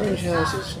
French houses.